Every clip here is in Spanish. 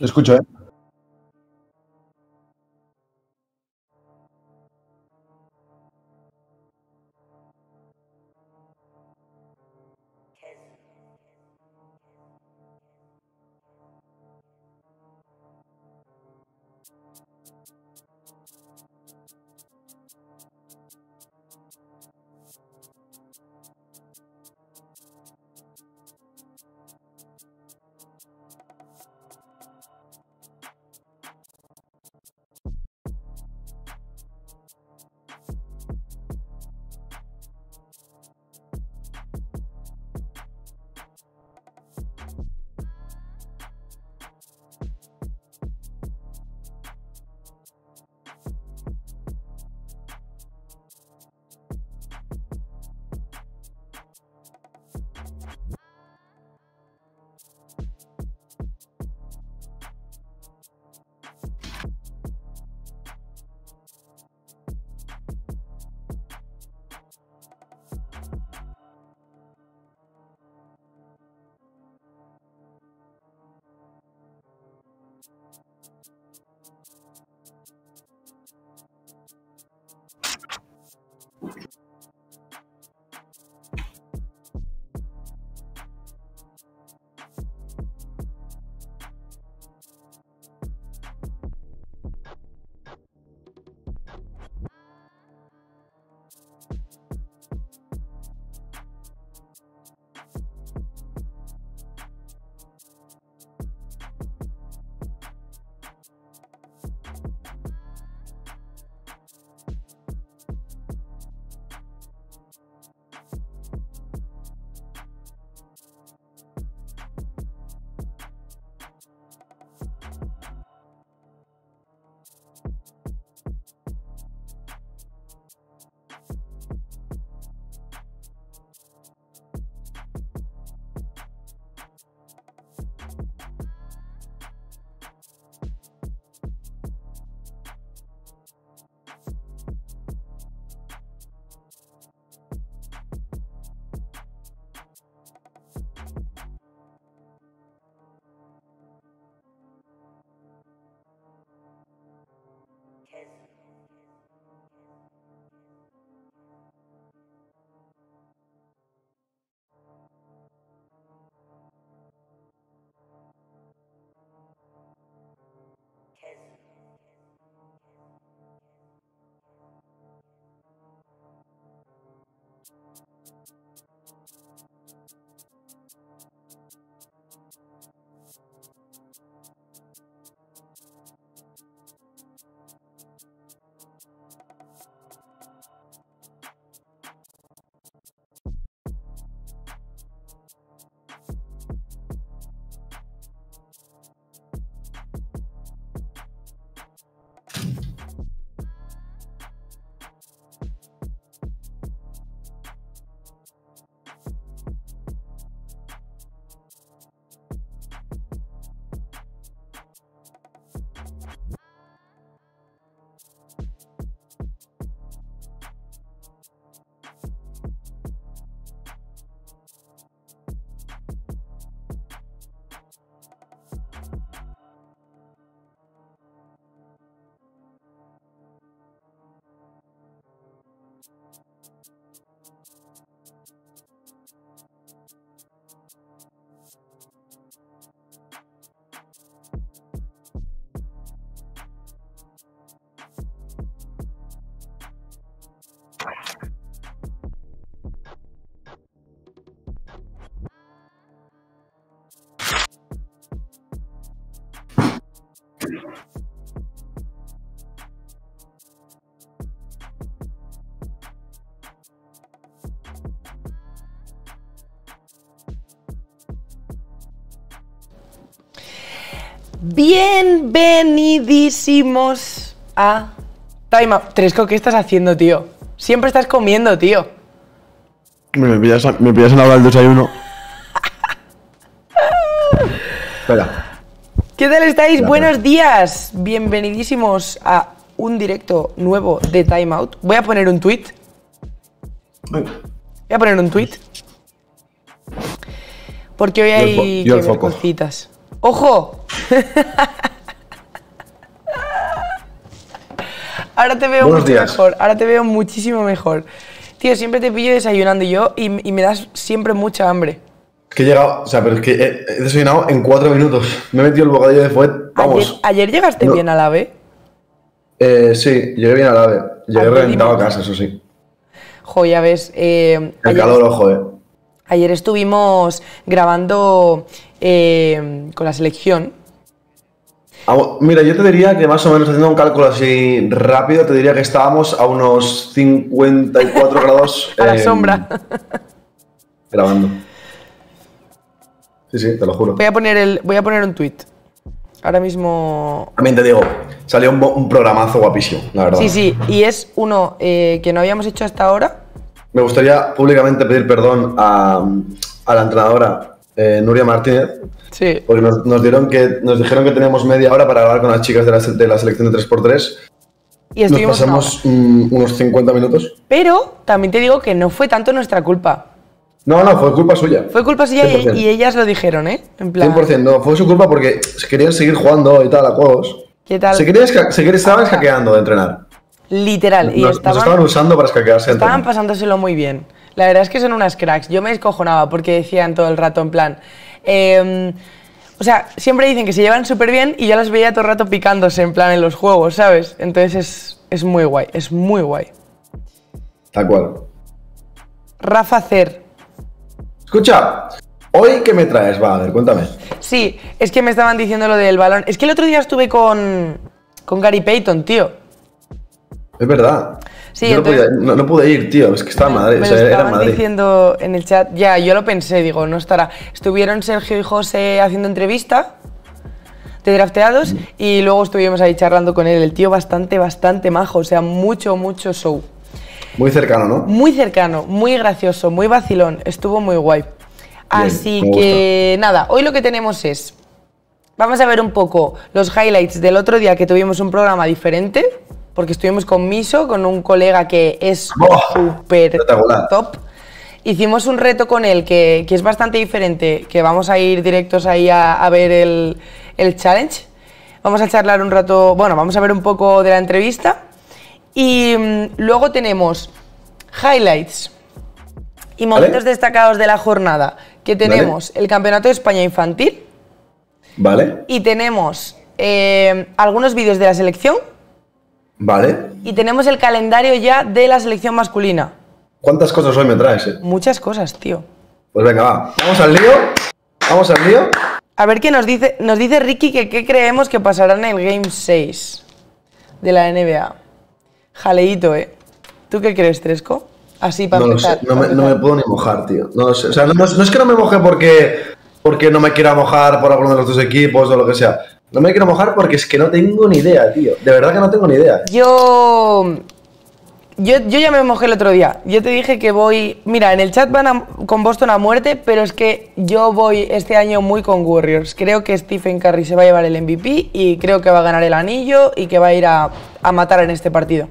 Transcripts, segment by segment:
Te escucho, ¿eh? Bienvenidísimos a Time Out. Tresco, ¿qué estás haciendo, tío? Siempre estás comiendo, tío. Me pillas, a- me pillas en la del desayuno. Espera. ¿Qué tal estáis? Buenos días. Bienvenidísimos a un directo nuevo de Time Out. Voy a poner un tweet. Voy a poner un tweet. Porque hoy Yo el fo- hay que ver cositas. ¡Ojo! Ahora te veo Buenos mucho días. mejor. Ahora te veo muchísimo mejor. Tío, siempre te pillo desayunando yo y, y me das siempre mucha hambre. Que he llegado, o sea, pero es que he, he desayunado en cuatro minutos. Me he metido el bocadillo de fuet, vamos. ayer llegaste No. bien a la B. Eh, sí, llegué bien a la ave. Llegué Ayer reventado a casa, eso sí. Jo, ya ves. eh, El ayer, calor, ojo, eh. ayer estuvimos grabando eh, con la selección. Ah, Mira, yo te diría que más o menos haciendo un cálculo así rápido, te diría que estábamos a unos 54 grados. A la eh, sombra. Grabando. Sí, sí, te lo juro. Voy a poner el, voy a poner un tweet. Ahora mismo. También te digo, salió un, un programazo guapísimo, la verdad. Sí, sí, y es uno eh, que no habíamos hecho hasta ahora. Me gustaría públicamente pedir perdón a, a la entrenadora eh, Nuria Martínez, Sí. porque nos, nos dieron que, nos dijeron que teníamos media hora para grabar con las chicas de la, se- de la selección de 3x3. Y Nos pasamos unos 50 minutos. Pero también te digo que no fue tanto nuestra culpa. No, no, fue culpa suya. Fue culpa suya y, 100%. y ellas lo dijeron, ¿eh? En plan, 100%, no, fue su culpa porque se querían seguir jugando y tal a juegos. ¿qué tal? Se querían, se querían, estaban escaqueando de entrenar. Literal. Y Nos, nos estaban, estaban usando para escaquearse estaban pasándoselo muy bien. La verdad es que son unas cracks. Yo me descojonaba porque decían todo el rato en plan... em, o sea, siempre dicen que se llevan súper bien y yo las veía todo el rato picándose en plan en los juegos, ¿sabes? Entonces es, es muy guay, es muy guay. Tal cual. Rafa Cer. Escucha, ¿hoy qué me traes? Va, a ver, cuéntame. Sí, es que me estaban diciendo lo del balón. Es que el otro día estuve con, con Gary Payton, tío. Es verdad. Sí, Yo no, entonces- podía- no- no pude ir, tío. Es que estaba en Madrid. Me o sea, lo era en estaban Madrid. diciendo en el chat. Ya, yo lo pensé, digo, no estará. Estuvieron Sergio y José haciendo entrevista de drafteados y luego estuvimos ahí charlando con él. El tío bastante, bastante majo, o sea, mucho, mucho show. Muy cercano, ¿no? Muy cercano, muy gracioso, muy vacilón, estuvo muy guay. Así que nada, hoy lo que tenemos es, vamos a ver un poco los highlights del otro día que tuvimos un programa diferente, porque estuvimos con Miso, con un colega que es ¡Oh! súper top. Hicimos un reto con él que, que es bastante diferente, que vamos a ir directos ahí a, a ver el, el challenge. Vamos a charlar un rato, bueno, vamos a ver un poco de la entrevista. Y mm, luego tenemos highlights y momentos Vale. destacados de la jornada, que tenemos el Campeonato de España Infantil Vale, y tenemos eh, algunos vídeos de la selección vale. y tenemos el calendario ya de la selección masculina. ¿Cuántas cosas hoy me traes, eh? Muchas cosas, tío. Pues venga, va. Vamos al lío. Vamos al lío. A ver qué nos dice, nos dice Ricky que qué creemos que pasará en el Game 6 de la NBA. Jaleito, ¿eh? ¿Tú qué crees, Tresco? Así para No lo empezar. sé. No para me, no me empezar. puedo ni mojar, tío. No lo sé. O sea, no es que no me moje porque, porque no me quiera mojar por alguno de los dos equipos o lo que sea. No me quiero mojar porque es que no tengo ni idea, tío. De verdad que no tengo ni idea. Yo, yo. Yo ya me mojé el otro día. Yo te dije que voy. Mira, en el chat van a- con Boston a muerte, pero es que yo voy este año muy con Warriors. Creo que Stephen Curry se va a llevar el MVP y creo que va a ganar el anillo y que va a ir a, a matar en este partido.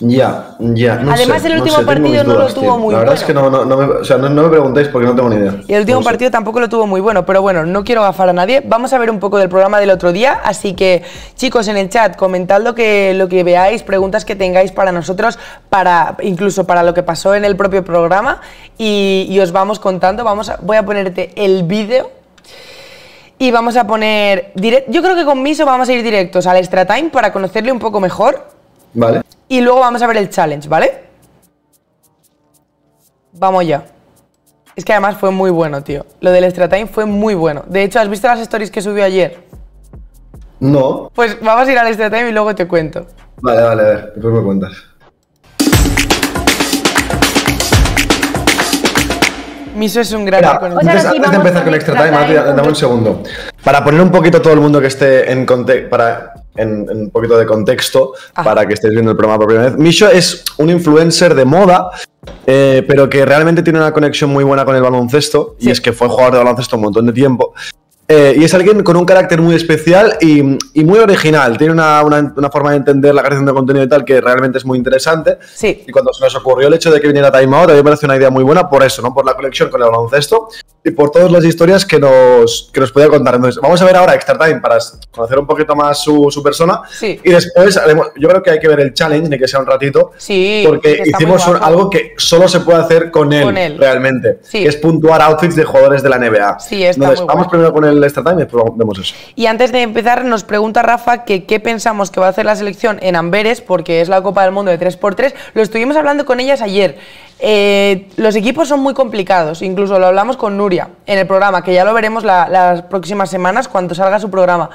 Ya, ya. No Además, sé, el no último sé, partido no lo tuvo tío. muy La verdad bueno. es que no, no, no me, o sea, no, no me preguntéis porque no tengo ni idea. Y el último sé. partido tampoco lo tuvo muy bueno, pero bueno, no quiero gafar a nadie. Vamos a ver un poco del programa del otro día, así que chicos en el chat, comentad lo que, lo que veáis, preguntas que tengáis para nosotros, para, incluso para lo que pasó en el propio programa, y, y os vamos contando. Vamos a- voy a ponerte el vídeo. Y vamos a poner. direct- Yo creo que con Miso vamos a ir directos al Extra Time para conocerle un poco mejor. Vale. Y luego vamos a ver el challenge, ¿vale? Vamos ya. Es que además fue muy bueno, tío. Lo del Extra Time fue muy bueno. De hecho, ¿has visto las stories que subió ayer? No. Pues vamos a ir al Extra Time y luego te cuento. Vale, vale, a ver. Después me cuentas. Miso es un gran Mira, O sea, antes, aquí antes de empezar con extra time, dame un segundo. Para poner un poquito a todo el mundo que esté en, conte- para, en, en un poquito de contexto, Ajá. para que estéis viendo el programa por primera vez. Misho es un influencer de moda, eh, pero que realmente tiene una conexión muy buena con el baloncesto, Sí. y es que fue jugador de baloncesto un montón de tiempo. Eh, y es alguien con un carácter muy especial y, y muy original. Tiene una, una- una forma de entender la creación de contenido y tal que realmente es muy interesante. Sí. Y cuando se nos ocurrió el hecho de que viniera Time Out, a mí me parece una idea muy buena por eso, ¿no? Por la conexión con el baloncesto. Y por todas las historias que nos, que nos podía contar. Entonces, vamos a ver ahora Extra Time para conocer un poquito más su, su persona. Sí. Y después, haremos- yo creo que hay que ver el challenge, ni que sea un ratito. Sí, Porque hicimos un- algo que solo se puede hacer con él, Con él. realmente. Sí. Que es puntuar outfits de jugadores de la NBA. Sí, está Entonces, muy vamos guay. primero con el Extra Time y después vemos eso. Y antes de empezar, nos pregunta Rafa que qué pensamos que va a hacer la selección en Amberes, porque es la Copa del Mundo de 3x3. Lo estuvimos hablando con ellas ayer. Eh, los equipos son muy complicados, incluso lo hablamos con Nuria en el programa, que ya lo veremos la- las próximas semanas cuando salga su programa.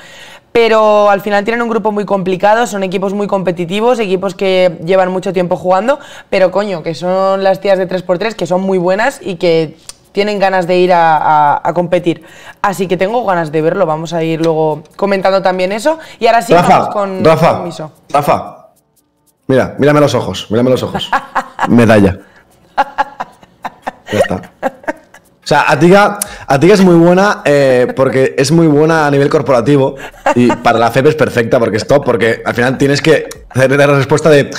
Pero al final tienen un grupo muy complicado, son equipos muy competitivos, equipos que llevan mucho tiempo jugando, pero coño, que son las tías de 3x3, que son muy buenas y que tienen ganas de ir a, a- a competir. Así que tengo ganas de verlo, vamos a ir luego comentando también eso. Y ahora sí, Rafa, vamos con, Rafa. Rafa. Mira, mírame los ojos, mírame los ojos. Medalla. Ya está. O sea, Atiga, Atiga es muy buena eh, porque es muy buena a nivel corporativo y para la FEP es perfecta porque es top, porque al final tienes que hacer la respuesta de,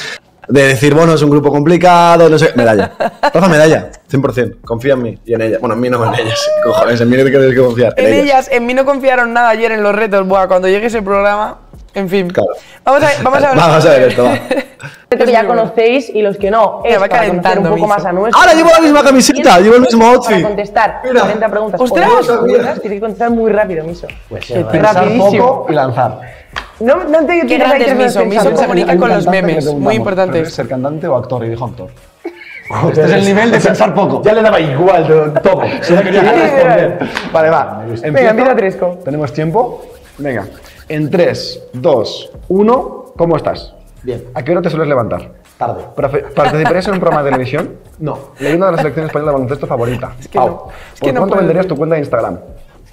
de decir, bueno, es un grupo complicado, no sé, medalla. Rafa, medalla, 100%, confía en mí y en ella. Bueno, en mí no, en ellas, cojones, en mí no te tienes que confiar. En ellas, en mí no confiaron nada ayer en los retos. Buah, cuando llegue ese programa, en fin. Claro. Vamos, a, vamos a hablar. Vamos a ver esto, va. que ya conocéis y los que no. Es va para conocer un poco más a nuestro. ¡Ahora llevo la misma camiseta! ¡Llevo el mismo Para outfit! contestar Mira. 40 preguntas. ¡Ostras! Tienes que contestar muy rápido, Miso. Pues sí, Rapidísimo. poco y lanzar. No, no te Qué grande es que Miso. Miso se comunica con los memes, muy ¿prefieres importantes. ser cantante o actor? Y dijo actor. Este es el nivel de pensar poco. Ya le daba igual de- todo. Solo quería responder. Vale, va. Venga, empieza Tresco. ¿Tenemos tiempo? Venga. En 3, 2, 1, ¿cómo estás? Bien. ¿A qué hora te sueles levantar? Tarde. ¿Participarías en un programa de televisión? No. Leyenda de la selección española de baloncesto favorita. que Pau. no. Es ¿Por que no cuánto venderías tu cuenta de Instagram?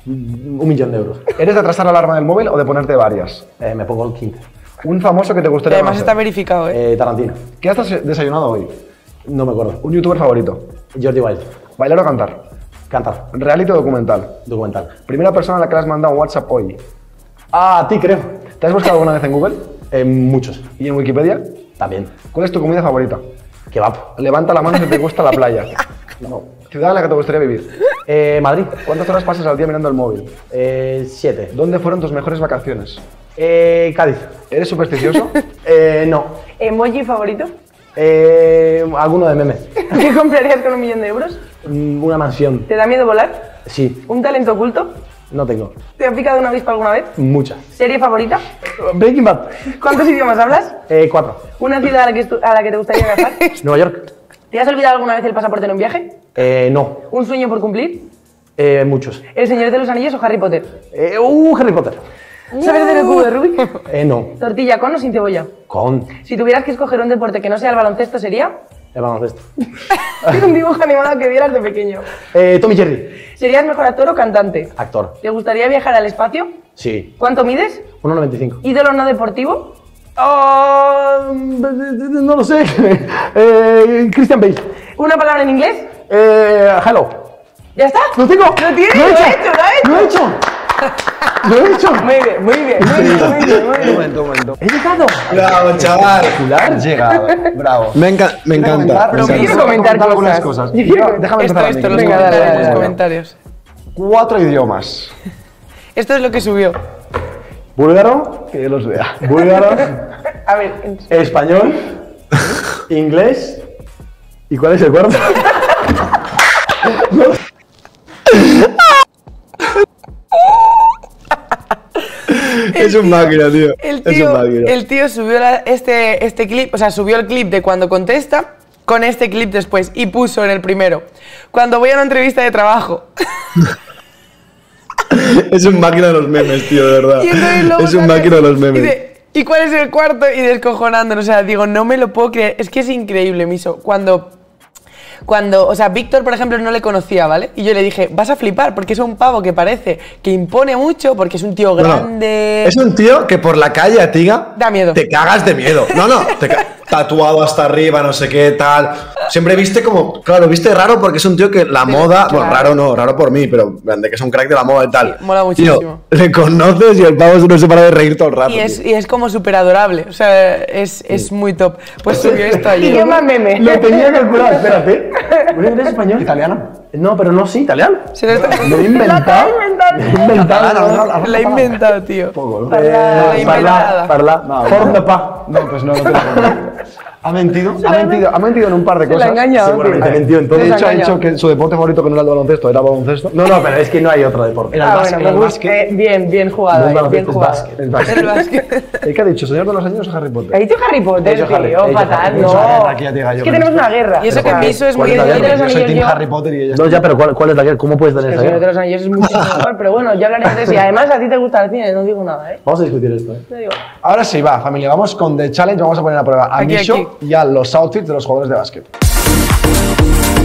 Un millón de euros. ¿Eres de atrasar la alarma del móvil o de ponerte varias? Eh, me pongo el 15. Un famoso que te Y gustaría además está verificado, ¿eh? Eh, Tarantino. ¿Qué has des- desayunado hoy? No me acuerdo. Un youtuber favorito. Jordi Wild. ¿Bailar o cantar? Cantar. ¿Reality o documental? Documental. Primera persona a la que le has mandado un WhatsApp hoy. Ah, a ti creo. ¿Te has buscado alguna vez en Google? Eh, muchos. ¿Y en Wikipedia? También. ¿Cuál es tu comida favorita? Kebab. Levanta la mano si te gusta la playa. No. ¿Ciudad en la que te gustaría vivir? Eh, Madrid. ¿Cuántas horas pasas al día mirando el móvil? Eh, siete. ¿Dónde fueron tus mejores vacaciones? Eh, Cádiz. ¿Eres supersticioso? Eh, no. ¿Emoji favorito? Eh, alguno de memes. ¿Qué comprarías con un millón de euros? Mm, Una mansión. ¿Te da miedo volar? Sí. ¿Un talento oculto? No tengo. ¿Te ha picado una avispa alguna vez? Muchas. ¿Serie favorita? Breaking Bad. ¿Cuántos idiomas hablas? Eh, cuatro. ¿Una ciudad a la que, estu- a la que te gustaría viajar? Nueva York. ¿Te has olvidado alguna vez el pasaporte en un viaje? Eh, no. ¿Un sueño por cumplir? Eh, muchos. ¿El Señor de los Anillos o Harry Potter? Eh, uh, Harry Potter. ¿Sabes hacer el cubo de Rubik? Eh, no. ¿Tortilla con o sin cebolla? Con Si tuvieras que escoger un deporte que no sea el baloncesto, ¿sería? El baloncesto. un dibujo animado que vieras de pequeño. Eh, Tommy Jerry. ¿Serías mejor actor o cantante? Actor. ¿Te gustaría viajar al espacio? Sí. ¿Cuánto mides? 1.95. ¿Ídolo no deportivo? Ah, no lo sé. Eh, Christian Bale. ¿Una palabra en inglés? Eh, hello. ¿Ya está? ¡Lo tengo! ¡Lo tienes! ¡Lo he ¡Lo hecho! ¡Lo ha hecho! ¡Lo he hecho! ¡Lo he hecho! Muy bien, muy bien, muy bien, muy bien, muy Un bien. momento, un momento. ¡He llegado! Bravo, chaval. Has llegado. Bravo. Me, enca- me encanta. encanta. quiero comentar algunas cosas. Déjame Esto, esto, los comentarios, dale, los dale. comentarios. Cuatro idiomas. Esto es lo que subió. Búlgaro. Que yo los vea. Búlgaro. A ver, en- español. Inglés. ¿Y cuál es el cuarto? Es un máquina, tío. El Es un tío, máquina. el tío subió la- este, este clip, o sea, subió el clip de cuando contesta con este clip después y puso en el primero. Cuando voy a una entrevista de trabajo. Es un máquina de los memes, tío, de verdad. Es un máquina de los memes. dice, ¿Y cuál es el cuarto? Y descojonándonos. O sea, digo, no me lo puedo creer. Es que es increíble, Miso. Cuando. Cuando, o sea, Víctor, por ejemplo, no le conocía, ¿vale? Y yo le dije, vas a flipar, porque es un pavo que parece que impone mucho, porque es un tío grande. es un tío que por la calle, Atiga, Da miedo. te cagas de miedo. No, no, te tatuado hasta arriba, no sé qué, tal. Siempre viste como, claro, viste raro porque es un tío que la Sí, moda, claro. bueno, raro no, raro por mí, pero grande, que es un crack de la moda y tal. Sí, mola Tío, muchísimo. le conoces y el pavo no se para de reír todo el rato. Y es, y es como súper adorable. O sea, es, es muy top. Pues subió esto ¿Y ayer. más meme? Lo tenía calculado, espérate. ¿Un inglés español? ¿Italiano? No, pero no, sí, italiano. Se lo lo he inventado. Lo he inventado. La he inventado, tío. Poco, ¿no? La he inventada. parla, No, parla. Forme pa. No, pues no, no tiene problema. ¿Ha mentido? Ha mentido, ha mentido en un par de Se la cosas. ha engañado. Seguramente tío. mentió en todo. De hecho, ha dicho que su deporte favorito que no era el baloncesto, era baloncesto. No, no, pero es que no hay otro deporte. Ah, bueno, el gusta. básquet. Eh, bien, bien No jugado, es ahí, bien es jugado. básquet. El básquet. El básquet. ¿Y qué ha dicho? ¿Señor de los Anillos o Harry ¿Ha Potter? dicho Harry Potter, He dicho Harry- tío? Fatal, Harry no. Potter. Esa guerra aquí ya te diga yo Es que no tenemos es- una guerra. Y eso que Miso es muy ¿cuál es guerra? Yo soy Team Harry Potter y ella No, ya, pero ¿cuál, es la guerra? ¿Cómo puedes tener El esa Señor de guerra? los Anillos es muchísimo mejor, pero bueno, ya hablaremos de eso. Y además a ti te gusta el cine, no digo nada, ¿eh? Vamos a discutir esto, ¿eh? Te digo. Ahora sí, va, familia, vamos con The Challenge, vamos a poner a prueba a Aquí, Misho aquí. Y a los outfits de los jugadores de básquet.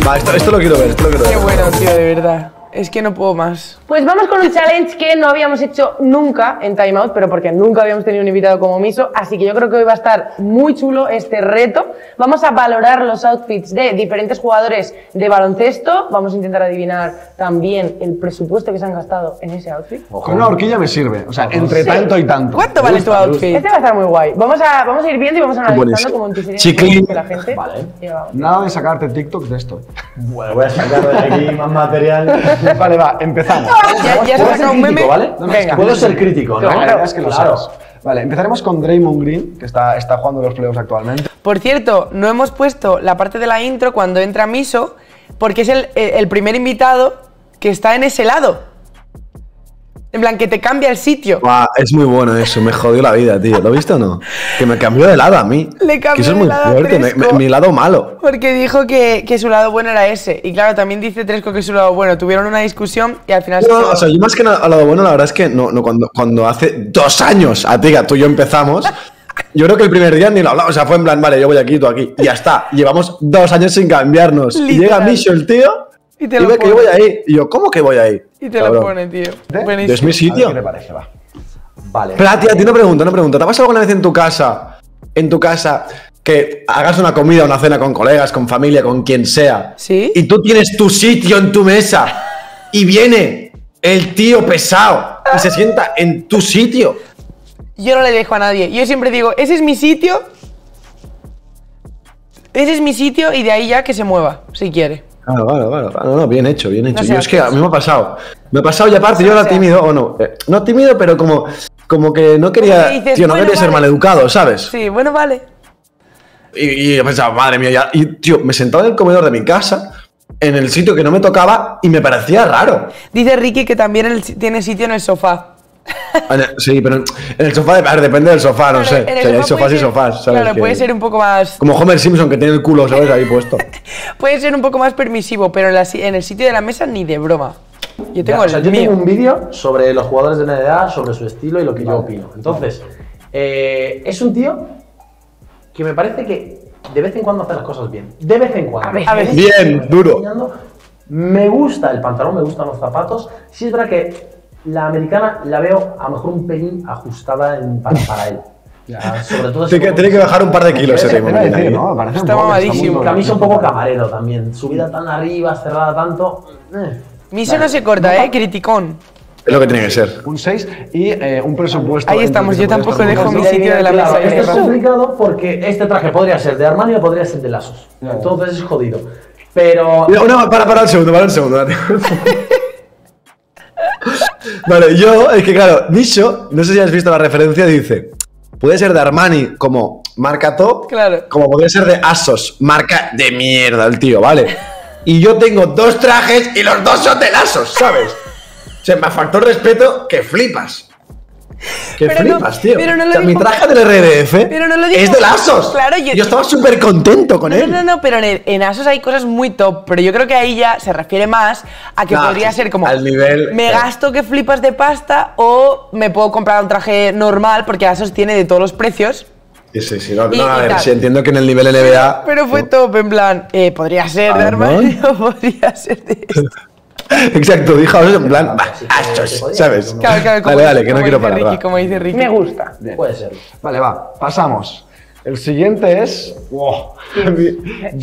Va, esto, esto lo quiero ver, esto lo quiero Qué bueno, tío, de verdad. Es que no puedo más. Pues vamos con un challenge que no habíamos hecho nunca en Time Out, pero porque nunca habíamos tenido un invitado como Miso, así que yo creo que hoy va a estar muy chulo este reto. Vamos a valorar los outfits de diferentes jugadores de baloncesto, vamos a intentar adivinar también el presupuesto que se han gastado en ese outfit. Con una horquilla me sirve, o sea, entre tanto y tanto. ¿Cuánto vale tu outfit? Este va a estar muy guay. Vamos a, vamos a ir viendo y vamos a analizando buenísimo. como en tu que la gente Vale. Nada de sacarte TikToks de esto. Bueno, voy a sacar de aquí más material. Vale, va, empezamos. Ya, ya Puedo ser crítico, meme. ¿vale? No, que Puedo ser crítico, ¿no? Claro, es que lo sabes. Vale, empezaremos con Draymond Green, que está, está jugando los playoffs actualmente. Por cierto, no hemos puesto la parte de la intro cuando entra Miso, porque es el, el primer invitado que está en ese lado. En plan, que te cambia el sitio. Buah, es muy bueno eso, me jodió la vida, tío. ¿Lo viste o no? Que me cambió de lado a mí. Le cambió que eso es muy fuerte, me- Tresco. me- mi lado malo. Porque dijo que, que su lado bueno era ese. Y claro, también dice Tresco que su lado bueno. Tuvieron una discusión y al final se No, o sea, yo más que nada, a lado bueno, la verdad es que no, no, cuando, cuando hace dos años, a ti, tú y yo empezamos, yo creo que el primer día ni lo hablamos, o sea, fue en plan, vale, yo voy aquí, tú aquí, y ya está. Llevamos dos años sin cambiarnos. Y llega Literal. Misho, el tío, Y te lo que yo pone. voy ahí. Y yo, ¿cómo que voy ahí? Y te lo pone, tío. ¿Eh? Buenísimo. Es mi A ver sitio. ¿Qué te parece? Va. Vale. Pero, tía, a ti una pregunta, una pregunta. ¿Te ha pasado alguna vez en tu casa, en tu casa, que hagas una comida, una cena con colegas, con familia, con quien sea? Sí. Y tú tienes tu sitio en tu mesa y viene el tío pesado y se sienta en tu sitio. Yo no le dejo a nadie. Yo siempre digo, ese es mi sitio. Ese es mi sitio y de ahí ya que se mueva, si quiere. Claro, claro, claro. claro, No, no, bien hecho, bien hecho. No yo es que a mí me ha pasado. Me ha pasado y aparte yo era tímido, o no. eh, no tímido, pero como, como que no quería. Dices, tío, no bueno, quería ser vale. maleducado, ¿sabes? Sí, bueno, vale. Y, y yo pensaba, madre mía, ya. Y, tío, me sentaba en el comedor de mi casa, en el sitio que no me tocaba, y me parecía raro. Dice Ricky que también el- tiene sitio en el sofá. El- Sí, pero en el sofá, a ver, depende del sofá, no Claro, sé. el O sea, hay sofá sofás puede y ser- sofás, ¿sabes? Claro, Que- puede ser un poco más. Como Homer Simpson, que tiene el culo, ¿sabes? Ahí puesto. Puede ser un poco más permisivo, pero en, la en el sitio de la mesa ni de broma. Yo tengo Ya, o sea, el yo mío. tengo un vídeo sobre los jugadores de NBA, sobre su estilo y lo que yo opino. Entonces, eh, es un tío que me parece que de vez en cuando hace las cosas bien. De vez en cuando. A veces. Bien, duro. Me gusta el pantalón, me gustan los zapatos. Sí es verdad que la americana la veo a lo mejor un pelín ajustada en- para, para él. Ya, sobre todo Tiene que, que bajar un par de kilos ese decir, ahí. ¿no? Parece un Está mamadísimo. Camisa un poco camarero también. Subida tan arriba, cerrada tanto. eh. Miso no se corta, ¿eh? Criticón. Es lo que tiene que ser. Un 6 y eh, un presupuesto. Ahí estamos, el yo tampoco dejo mi sitio de la Claro, mesa. esto es ¿eh? complicado porque este traje podría ser de Armani o podría ser de Lasos. Ya. Entonces es jodido. Pero. No, no, para, para un segundo, para un segundo. vale, yo, es que claro, Misho, no sé si has visto la referencia, dice, puede ser de Armani como marca top, Claro. como podría ser de Asos, marca de mierda el tío, ¿vale? Y yo tengo dos trajes y los dos son de Asos, ¿sabes? O sea, me faltó el respeto que flipas. Que Pero no- flipas, tío. pero no lo o sea, mi traje del RDF Pero no lo es dijo- de Asos. Claro, yo- yo estaba súper contento con No, él. no, no, pero en, el- en Asos hay cosas muy top, pero yo creo que ahí ya se refiere más a que No, podría ser como al nivel- me claro. gasto que flipas de pasta o me puedo comprar un traje normal porque Asos tiene de todos los precios. Sí, sí, sí. No, Y- no, a ver, sí, entiendo que en el nivel NBA. Pero fue no. top, en plan, eh, podría ser de Ah, Armani o podría ser de esto. Exacto, dijo eso en plan, bah, podía, ¿sabes? Claro, claro, como Dale, dale, que no quiero parar. Ricky, va. como dice Ricky. Me gusta. Puede ser. Vale, va, pasamos. El siguiente es. Wow. James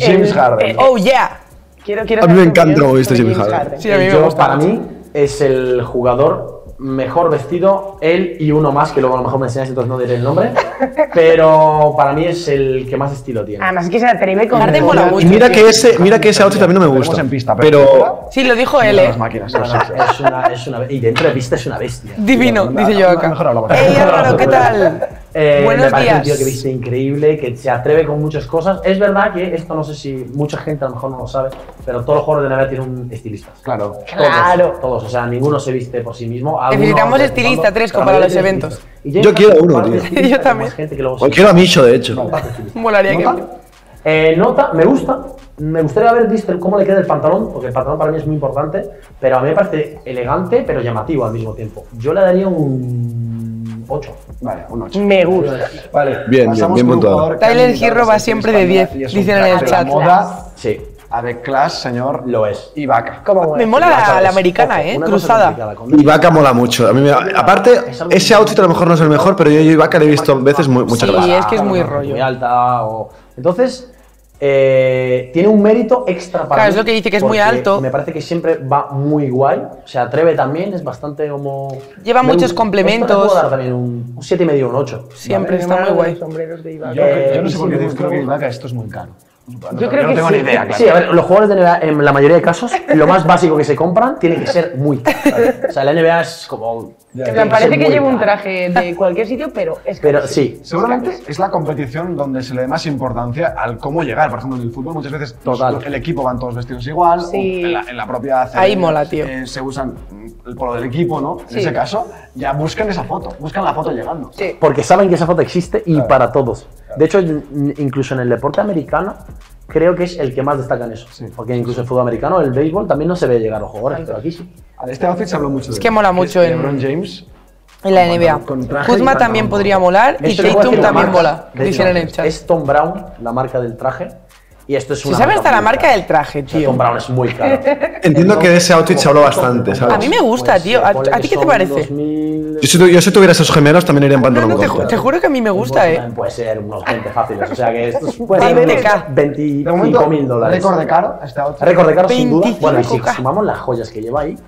El- Harden. el- Oh, yeah. Quiero, quiero A mí me encanta cómo viste James Harden. Sí, a mí me Yo, gusta para mucho. mí, es el jugador mejor vestido, él y uno más, que luego a lo mejor me enseñáis, entonces no diré el nombre. Pero para mí es el que más estilo tiene. Además es que se atreve con todo. mola Y mucho. mira que ese, mira que ese outfit también no me gusta. en pista, pero Sí, lo dijo él, ¿eh? las máquinas. Es una, es una, y dentro de pista es una bestia. Divino, dice yo acá. mejor hablamos. Ey, Álvaro, ¿qué tal? Eh, Buenos me parece un tío días. que viste increíble, que se atreve con muchas cosas. Es verdad que esto no sé si mucha gente a lo mejor no lo sabe, pero todos los jugadores de NBA tienen un estilista. Claro. Claro. Todos, todos, o sea, ninguno se viste por sí mismo. Necesitamos estilista, Tresco, para los eventos. Y Yo quiero uno, tío. Yo también. gente que luego se- quiero a Micho, de hecho. estilista. Molaría que. ¿Nota? Eh, nota, me gusta. Me gustaría haber visto el cómo le queda el pantalón, porque el pantalón para mí es muy importante, pero a mí me parece elegante, pero llamativo al mismo tiempo. Yo le daría un 8. Vale, un 8. Me gusta. Vale, Bien, pasamos bien, bien puntuado. Tyler Hero va siempre de España 10, y es un dicen en el chat. moda, Sí, Avec class, señor. lo es. Ibaka. ¿Cómo Me mola la, la americana, ¿eh? Cruzada. Y Vaca mola mucho. A mí me- aparte, ese outfit a lo mejor no es el mejor, pero yo a Ibaka le he visto veces muy, muchas Sí, gracias. es que es muy Muy rollo. alta. O... Entonces, eh, tiene un mérito extra para Claro, mí, es lo que dice, que es muy alto. Me parece que siempre va muy guay. Se atreve también, es bastante como. Lleva muchos gusta. complementos. Esto le puedo dar también un 7,5 y medio, un 8. Siempre Me está muy guay. sombreros de Ibaka. Yo, Eh, yo no sé sí, por qué digo, que. Ibaka esto es muy caro. Yo creo no que tengo sí. ni idea, claro. Sí, a ver, los jugadores de NBA, en la mayoría de casos, lo más básico que se compran tiene que ser muy caro. O sea, la NBA es como. Ya, ya. plan, parece que muy lleva un traje de cualquier sitio, pero es Pero caro. sí, Seguramente es la competición donde se le da más importancia al cómo llegar. Por ejemplo, en el fútbol muchas veces Total. el equipo van todos vestidos igual. Sí. o En, la, en la propia ACB, Ahí mola, tío. eh, se usan el polo del equipo, ¿no? En Sí. ese caso, ya buscan esa foto, buscan la foto llegando. Sí. Porque saben que esa foto existe y para todos. De hecho, in- incluso en el deporte americano, creo que es el que más destaca en eso. Porque incluso el fútbol americano, el béisbol, también no se ve llegar los jugadores, pero aquí sí. Este outfit se habló mucho. Es de que él, mola mucho es en- LeBron James. En la NBA. Kuzma también podría molar y Tatum también mola. Dicen en el chat. Es Tom Brown, la marca del traje. Y esto es Si una. sabes marca hasta la muy marca cara. del traje, O sea, tío. Tom Brown es muy caro. Entiendo que de ese outfit se habló bastante, ¿sabes? A mí me gusta, tío. ¿A- ponle a que ti qué te parece? 2000, Yo si, yo si tuviera esos gemelos también iría en No, pantalón no, te, ju- corto. te juro que a mí me gusta, pues, eh. también Puede ser unos 20 fáciles. O sea que esto es- puede ser 20K. unos 25 De momento, mil dólares. récord de caro este outfit. Récord de caro sin duda. 25K. Bueno, y si sumamos las joyas que lleva ahí,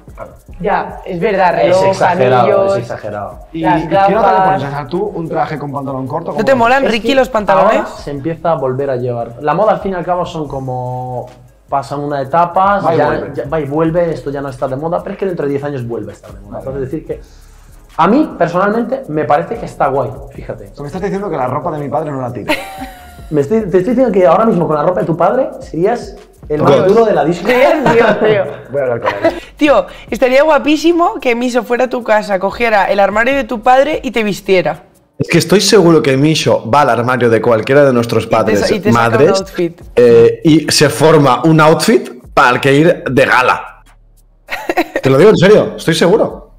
Ya, es verdad, es reloj, exagerado, anillos. es exagerado. Y, Las y ¿qué nota le gafas. pones? O sea, tú un traje con pantalón corto. ¿No ¿cómo te molan, Es Ricky, que los pantalones? ahora se empieza a volver a llevar. La moda al fin y al cabo son como pasan una etapa, Va y ya, vuelve. ya- va y vuelve, esto ya no está de moda, pero es que dentro de 10 años vuelve a estar de moda. Entonces decir que a mí personalmente me parece que está guay, fíjate. O sea, me estás diciendo que la ropa de mi padre no la tira. Me estoy, te estoy diciendo que ahora mismo con la ropa de tu padre serías el más duro de la disco. Voy a hablar con él. Tío, estaría guapísimo que Miso fuera a tu casa, cogiera el armario de tu padre y te vistiera. Es que estoy seguro que Misho va al armario de cualquiera de nuestros padres, y te madres, eh, y se forma un outfit para el que ir de gala. Te lo digo en serio, estoy seguro.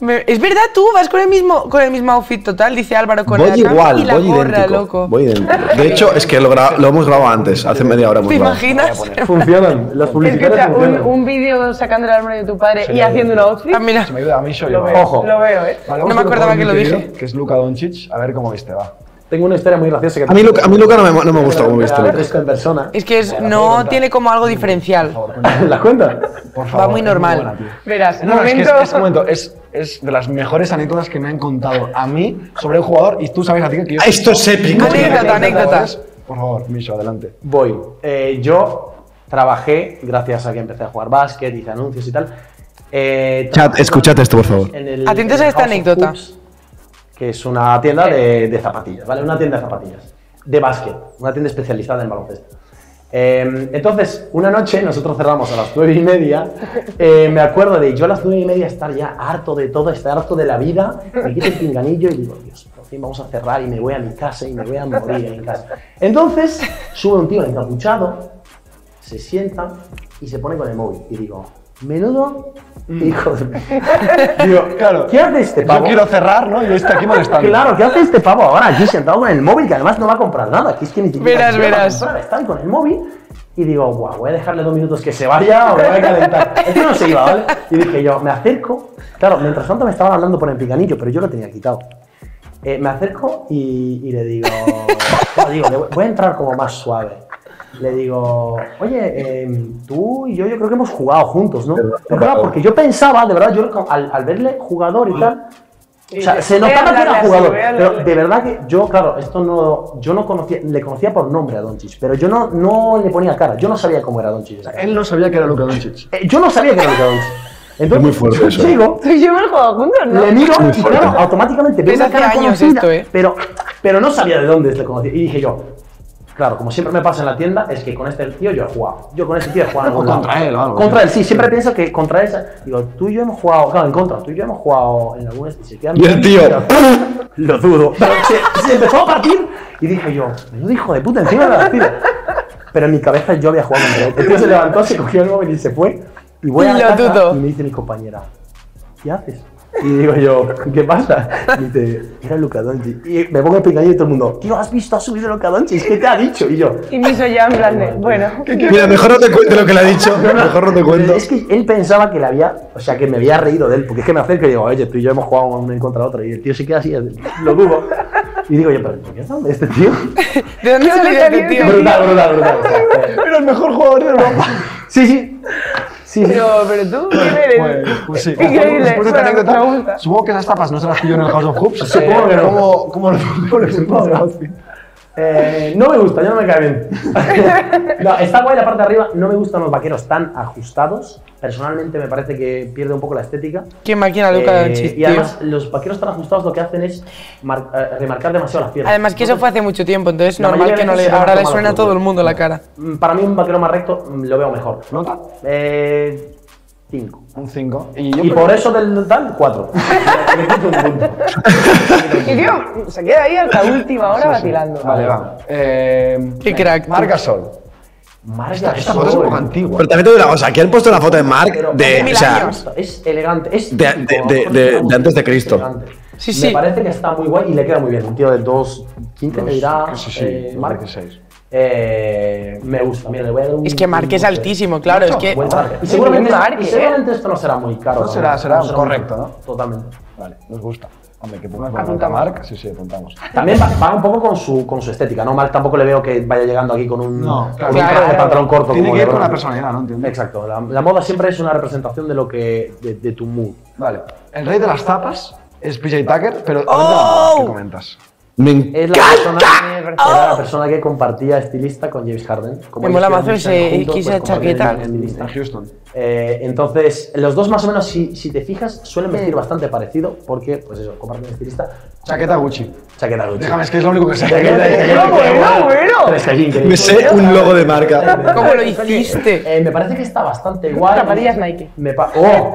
Me- es verdad, tú vas con el mismo con el mismo outfit total, dice Álvaro con voy la igual, y la voy gorra, idéntico. loco. Voy idéntico. De hecho, es que lo, lo hemos grabado antes, hace media hora hemos ¿Te grabado. imaginas? Funcionan, los publicitarios Escucha, un, funcionan. un vídeo sacando el armario de tu padre y haciendo un outfit. Ah, mira. Se me ayuda a mí, soy Lo yo. veo, Ojo. lo veo, eh. Vale, No me un acordaba que lo muy dije. Que es Luka Doncic. A ver cómo viste, va. Tengo una historia muy graciosa que A mí, Luca, a mí Luca no me, no me gusta como viste. Luca. en persona. Es que es, no tiene como algo diferencial. ¿La cuenta? Por favor. muy es normal. Verás, No, es que es, momento. es, un momento, es, es de las mejores anécdotas que me han contado a mí sobre un jugador y tú sabes a ti que yo... Esto es épico. Anécdota, anécdota. Por favor, Micho, adelante. Voy. Eh, yo trabajé, gracias a que empecé a jugar básquet, hice anuncios y tal. eh, Chat, escuchad esto, por favor. Atentos en a esta anécdota. Hoops, que es una tienda de, de zapatillas, ¿vale? Una tienda de zapatillas. De básquet, una tienda especializada en baloncesto. Eh, entonces, una noche nosotros cerramos a las nueve y media. eh, me acuerdo de yo a las nueve y media estar ya harto de todo, estar harto de la vida. Me quito el pinganillo y digo, Dios, por fin vamos a cerrar y me voy a mi casa y me voy a morir en casa. Entonces, sube un tío encapuchado, se sienta y se pone con el móvil. Y digo, menudo hijo de. digo, Claro. ¿qué hace este Yo pavo? quiero cerrar, ¿no? Y estoy aquí molestando. Claro, ¿qué hace este pavo ahora aquí sentado con el móvil que además no va a comprar nada? Que es que ni siquiera Verás, a verás. comprar, Está ahí con el móvil y digo, guau, voy a dejarle dos minutos que se vaya o me voy a calentar. Es que no se iba, ¿vale? Y dije yo, me acerco. Claro, mientras tanto me estaban hablando por el picanillo, pero yo lo tenía quitado. Eh, me acerco y, y le digo, claro, digo, le voy- voy a entrar como más suave. Le digo, oye, em, tú y yo, yo creo que hemos jugado juntos, ¿no? Pero claro, porque yo pensaba, de verdad, yo al, al verle jugador y tal, o sea, se notaba que era jugador, pero de verdad que yo, claro, esto no, yo no conocía, le conocía por nombre a Doncic, pero yo no, no le ponía cara, yo no sabía cómo era Doncic. Él no sabía que era Luka Doncic. Eh, yo no sabía que era Luka Doncic. Entonces, muy fuerte eso. Sigo, Tú y yo hemos jugado juntos, ¿no? le miro y claro, automáticamente veo Es una hace cara años conocida, esto, ¿eh? pero, pero no sabía de dónde le conocía. Y dije yo, claro, como siempre me pasa en la tienda, es que con este tío yo he jugado. Yo con este tío he jugado en O contra él o algo, Contra él, sí, siempre pienso que contra esa. Digo, tú y yo hemos jugado, claro, en contra, tú y yo hemos jugado en algún este. Y el tío. Lo dudo. Se, se empezó a partir y dije yo, menudo hijo de puta, encima de la tira. Pero en mi cabeza yo había jugado contra él. El tío se levantó, se cogió el móvil y se fue. Y voy a la Lo casa dudo. y me dice mi compañera, ¿qué haces? Y digo yo, ¿qué pasa? Y dice, era Luka Doncic. Y me pongo el picadillo y todo el mundo, tío, ¿has visto? Ha subido Luka Doncic, ¿qué te ha dicho? Y yo, Y me hizo ya en plan de, bueno. Mira, mejor no te cuento lo que le ha dicho. Mejor no te cuento. Es que él pensaba que le había, o sea, que me había reído de él, porque es que me acerco y digo, oye, tú y yo hemos jugado uno en contra otro, y el tío se queda así, lo dudo. Y digo, oye, pero ¿por qué es este tío? ¿De dónde salió este tío? brutal, brutal, brutal. Era el mejor jugador de Europa. sí, sí. Sí. Pero, pero tú, ¿quién eres? Pues, pues sí. Increíble. Después de esta Bueno, anécdota, supongo que esas tapas no se las pilló en el House of Hoops. Supongo que no. ¿Cómo, cómo? Eh, no me gusta, ya no me cae bien. no, está guay la parte de arriba, no me gustan los vaqueros tan ajustados. Personalmente me parece que pierde un poco la estética. ¿Qué máquina Luka Eh, Doncic, y además, los vaqueros tan ajustados lo que hacen es eh, remarcar demasiado las piernas. Además que eso fue hace mucho tiempo, entonces La normal que no le, ahora le suena a todo el mundo la cara. Mm, Para mí un vaquero más recto mm, lo veo mejor. ¿Nota? Eh, cinco. Un 5. Y, yo y por eso del tal, 4. y tío, se queda ahí hasta última hora batilando. Vale, va. Eh, Qué crack. Marca Sol. Marca esta, esta foto es un poco antigua. Pero también te digo una cosa, aquí han puesto la foto de Mark de. O sea, es elegante. Es de, de, de, de antes de Cristo. Sí, sí. Me parece que está muy guay y le queda muy bien. Un tío de 2.15 me dirá. Sí, sí, Mark. 6. Eh, me gusta, mira, le voy a dar un. Es que Mark es un- altísimo, claro, es que... Y seguramente, y ¿eh? seguramente esto no será muy caro. No ¿no? será- será muy- correcto, ¿no? Totalmente. Vale, nos gusta. Hombre, que pongas marca Marc. Sí, sí, apuntamos. También va, va un poco con su, con su estética, ¿no? Marc tampoco le veo que vaya llegando aquí con un, No, con claro. un traje de Claro. pantalón corto. Tiene como que ir con la personalidad, ¿no? Entiendo. Exacto, la, la moda siempre es una representación de lo que. de, de tu mood. Vale. El rey de las tapas es PJ Tucker, pero ¡Oh! ¿qué comentas? Me Es la persona, era la persona que compartía estilista con James Harden. Como Me mola mazo ese- esa pues chaqueta. estilista. En Houston. Eh, entonces, los dos más o menos, si, si te fijas, suelen vestir bastante parecido porque, pues eso, comparten estilista. Chaqueta Gucci. Chaqueta Gucci. Déjame, es que es lo único que sé. Chaqueta- ¡Bueno, bueno, que. Me sé un logo de marca. ¿Cómo lo hiciste? Eh, me parece que está bastante guay. Zapatillas Nike. Me pa- ¡Oh!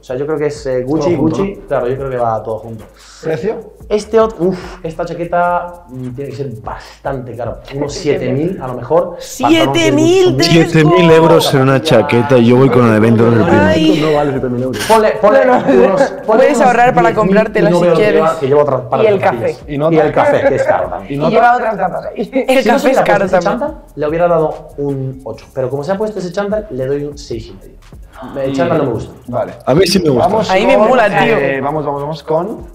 O sea, yo creo que es eh, Gucci, Gucci. Claro, yo creo que va todo junto. ¿Precio? Este otro, uff, esta chaqueta mm, tiene que ser bastante caro. Unos 7.000 a lo mejor. 7.000 de- 7.000 euros en una chaqueta y yo voy con una de 20 euros el primero. Ay. No vale 7.000 euros. Ponle, ponle unos, ponle Puedes unos ahorrar para 10.000 comprártela si quieres. lleva- que lleva otras para Y el café. Y nota. Y el café, que es caro también. Y lleva otras tapas. El Si no café es caro también. le hubiera dado un 8. Pero como se ha puesto ese chándal, le doy un 6,5. El chándal no me gusta. Vale. A mí sí me gusta. Vamos Ahí me mola, tío. eh, vamos, vamos, vamos con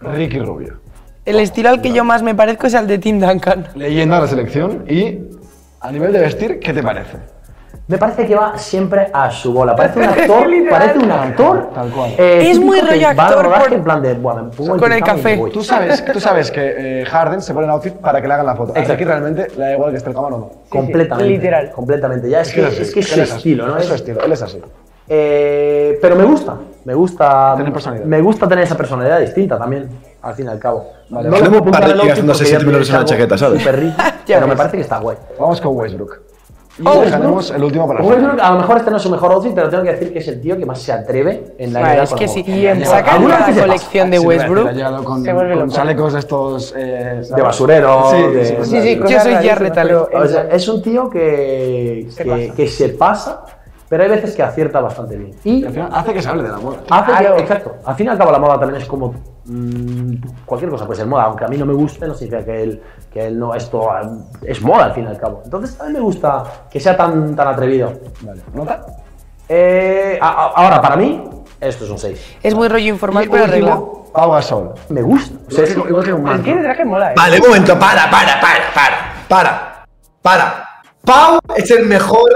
Ricky Rubio. El estilo al que yo más me parezco es al de Tim Duncan. Leyenda de la selección y a nivel de vestir, ¿qué te parece? Me parece que va siempre a su bola. Parece un actor, parece un actor. Tal cual. eh, Es muy rollo va actor rodaje por- en plan de, bueno, me pongo con el y café. Tú sabes, tú sabes que eh, Harden se pone el outfit para que le hagan la foto. Exacto. Aquí realmente le da igual que esté el cámara o no. completamente. literal. Completamente. Ya es que es, que es su estilo, ¿no? Es su Es- estilo, él es así. Eh, pero me gusta, me gusta. Tener personalidad. Me gusta tener esa personalidad distinta también, al fin y al cabo. Vale, no le puedo apuntar que outfit porque ya 7.000 euros en una chaqueta, ¿sabes? Rico, pero me parece que está guay. Vamos con Westbrook. Y Oh, dejaremos el último para el Westbrook, a lo mejor este no es su mejor outfit, pero tengo que decir que es el tío que más se atreve en la Vale, NBA es que si moda. sacan Alguna una colección de Sí, Westbrook, con, Se vuelve con chalecos de estos... eh. De basurero, Sí, de- sí, Sí, Sí, sí, Yo soy pero O sea, en- es un tío que Se que, pasa. que se pasa, pero hay veces que acierta bastante bien. Y al final hace que se hable de la moda. Hace que- exacto. Al fin y al cabo la moda también es como mm, cualquier cosa puede ser moda, aunque a mí no me guste, no significa que él, que él no esto ah, es moda al fin y al cabo. Entonces a mí me gusta que sea tan, tan atrevido. Vale. ¿Nota? Eh, a- a- ahora para mí esto es un 6. es muy rollo informal, pero último, Pau Gasol. Me gusta. O sea, es- Igual que un traje mola, ¿eh? Vale, un momento, para, para, para, para, para, para, Pau es el mejor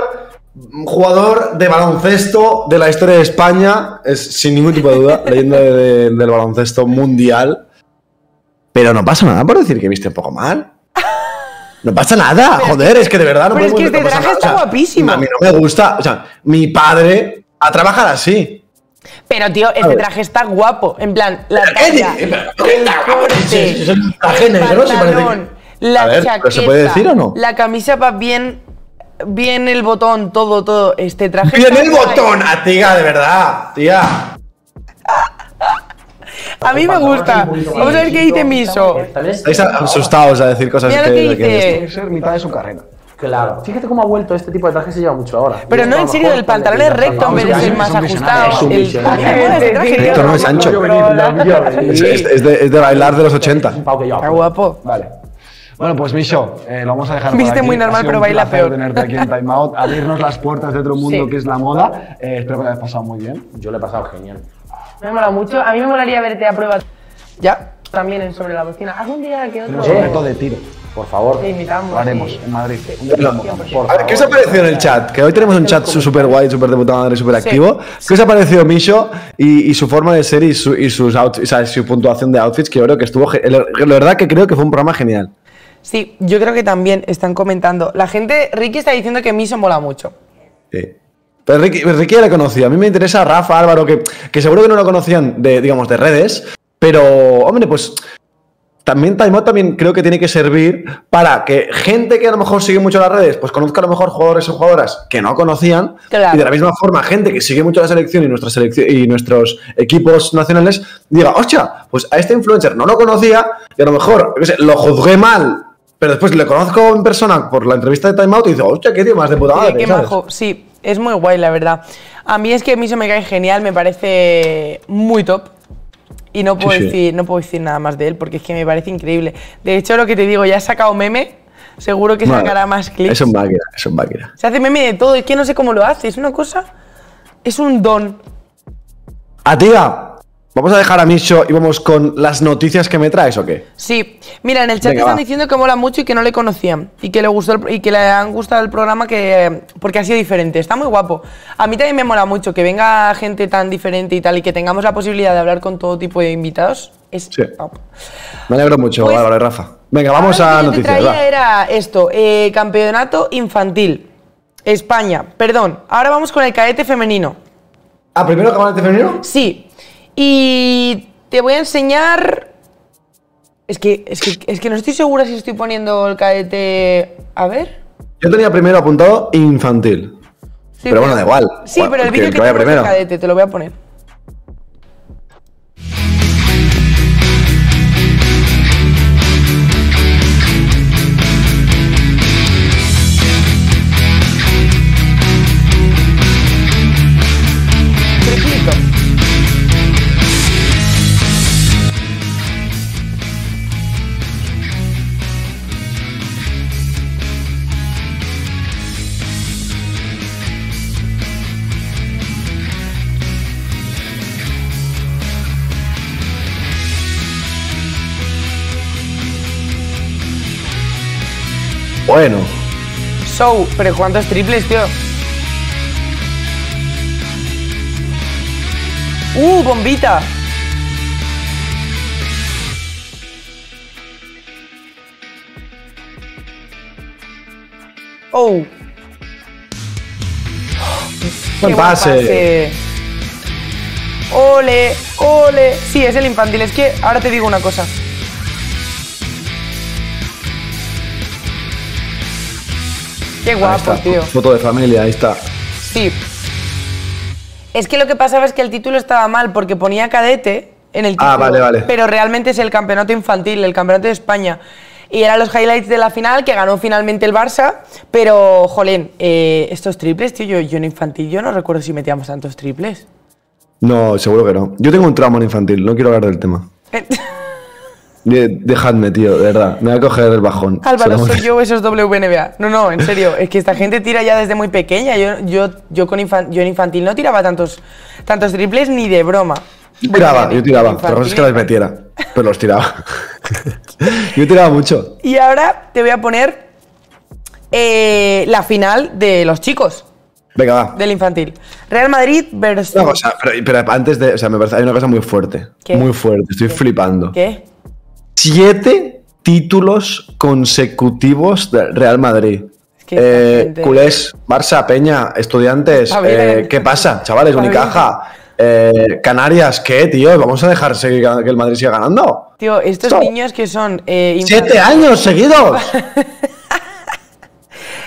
jugador de baloncesto de la historia de España, es sin ningún tipo de duda, leyenda de- de- del baloncesto mundial. Pero no pasa nada por decir que viste un poco mal. No pasa nada, joder, es que de verdad no Pero es que este no traje está o sea, guapísimo. A mí no me gusta, o sea, mi padre a trabajar así. Pero, tío, este traje está guapo. En plan, la ¿Qué talla, el ¿Qué tal? corte, el negro, se parece que- pantalón, la A ver, chaqueta, ¿pero se puede decir o no? La camisa va bien, bien el botón, todo, todo. Este traje ¡Bien el botón! ¡A tía, de verdad! ¡Tía! A mí me gusta. Vamos a ver qué dice Miso. Estáis asustados a decir cosas Mira lo que dice. Ser mitad de su carrera. Claro. Fíjate cómo ha vuelto este tipo de traje se lleva mucho ahora. Pero no, en serio, el pantalón es recto en vez de ser más ajustado. es un El- este no es ancho. Es, de, bailar de los 80. Un pau que yo Está guapo. Vale. Bueno, pues Micho, eh, lo vamos a dejar por Viste aquí. muy normal, Ha sido pero baila peor. tenerte aquí en Time Out, abrirnos las puertas de otro mundo Sí. que es la moda. Eh, espero que lo hayas pasado muy bien. Yo le he pasado genial. Me mola mucho. A mí me molaría verte a prueba Ya. también en sobre la bocina. Algún día que otro. Tenemos un reto de tiro. Por favor. Te invitamos. Lo haremos sí. en Madrid. Vamos. Por A ver, ¿qué os ha parecido en el chat? Que hoy tenemos un chat súper guay, súper de puta madre, súper activo. ¿Qué os ha parecido Misho y, y su forma de ser y su, y sus outfits, o sea, su puntuación de outfits? Que yo creo que estuvo. la verdad que creo que fue un programa genial. Sí, yo creo que también están comentando. La gente, Ricky está diciendo que Miso mola mucho. Sí. Pero Ricky, Ricky ya le conocía. A mí me interesa Rafa, Álvaro, que, que seguro que no lo conocían de, digamos, de redes. Pero, hombre, pues también Time Out también creo que tiene que servir para que gente que a lo mejor sigue mucho las redes, pues conozca a lo mejor jugadores o jugadoras que no conocían. Claro. Y de la misma forma, gente que sigue mucho la selección y, nuestra selección y nuestros equipos nacionales diga, hostia, pues a este influencer no lo conocía y a lo mejor, yo qué sé, lo juzgué mal. Pero después le conozco en persona por la entrevista de Time Out y digo, hostia, qué tío más de puta madre", qué ¿sabes? majo. Sí, es muy guay, la verdad. A mí es que Miso me cae genial, me parece muy top. Y no puedo, Sí, sí. Decir, no puedo decir nada más de él porque es que me parece increíble. De hecho, lo que te digo, ya ha sacado meme, seguro que Vale. sacará más clips. Es un máquina, es un máquina. Se hace meme de todo, es que no sé cómo lo hace, es una cosa. Es un don. A tía, vamos a dejar a Misho y vamos con las noticias que me traes o qué? Sí, mira, en el chat Venga, están va. diciendo que mola mucho y que no le conocían y que le gustó el- y que le han gustado el programa que porque ha sido diferente. Está muy guapo. A mí también me mola mucho que venga gente tan diferente y tal y que tengamos la posibilidad de hablar con todo tipo de invitados. Es Sí. top. Me alegro mucho, Pues- Álvaro y Rafa. Venga, vamos a lo que yo te noticias. traía era esto, eh, campeonato infantil. España, perdón. Ahora vamos con el cadete femenino. Ah, primero cabalete femenino. Sí. Y te voy a enseñar. Es que, es que, es que no estoy segura si estoy poniendo el cadete. A ver. Yo tenía primero apuntado infantil. Sí, Pero bueno, da igual. Sí, pero el vídeo que que, tengo es el primero. cadete, te lo voy a poner. Bueno. Show, pero ¿cuántos triples, tío? ¡Uh, bombita! ¡Oh! Buen Qué pase. ¡Ole! ¡Ole! Sí, es el infantil. Es que ahora te digo una cosa. Qué guapo, está, tío. Foto de familia, ahí está. Sí. Es que lo que pasaba es que el título estaba mal porque ponía cadete en el título. Ah, vale, vale. Pero realmente es el campeonato infantil, el campeonato de España. Y eran los highlights de la final que ganó finalmente el Barça. Pero, jolín, eh, estos triples, tío, yo, yo en infantil yo no recuerdo si metíamos tantos triples. No, seguro que no. Yo tengo un trauma en infantil, no quiero hablar del tema. De- Dejadme, tío, de verdad. Me voy a coger el bajón. Álvaro, soy yo, eso es WNBA. No, no, en serio, es que esta gente tira ya desde muy pequeña. Yo, yo, yo, con infan- yo en infantil no tiraba tantos, tantos triples ni de broma. Yo tiraba, yo tiraba. cosa es que las metiera. Pero los tiraba. yo tiraba mucho. Y ahora te voy a poner eh, la final de los chicos, Venga, va. del infantil. Real Madrid versus... Una cosa, pero, pero antes de. O sea, me parece. Hay una cosa muy fuerte. ¿Qué? Muy fuerte. Estoy flipando. ¿Qué? Siete títulos consecutivos del Real Madrid. Es que esta Eh, culés, Barça, Peña, estudiantes. Eh, ¿Qué pasa, chavales? Unicaja. eh, Canarias, ¿qué, tío? ¿Vamos a dejar seguir que el Madrid siga ganando? Tío, estos Esto- niños que son eh, ¡Siete años seguidos!